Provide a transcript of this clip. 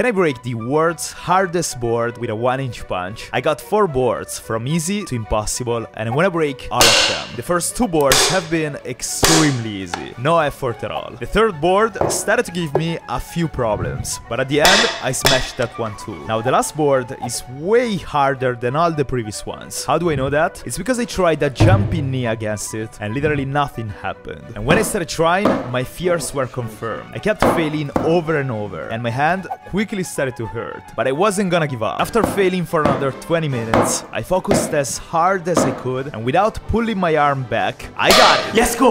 Can I break the world's hardest board with a 1 inch punch? I got 4 boards, from easy to impossible, and I wanna break all of them. The first 2 boards have been extremely easy, no effort at all. The third board started to give me a few problems, but at the end I smashed that one too. Now the last board is way harder than all the previous ones. How do I know that? It's because I tried a jumping knee against it, and literally nothing happened. And when I started trying, my fears were confirmed. I kept failing over and over, and my hand quickly started to hurt. But I wasn't gonna give up. After failing for another 20 minutes, I focused as hard as I could, and without pulling my arm back, I got it! Let's go!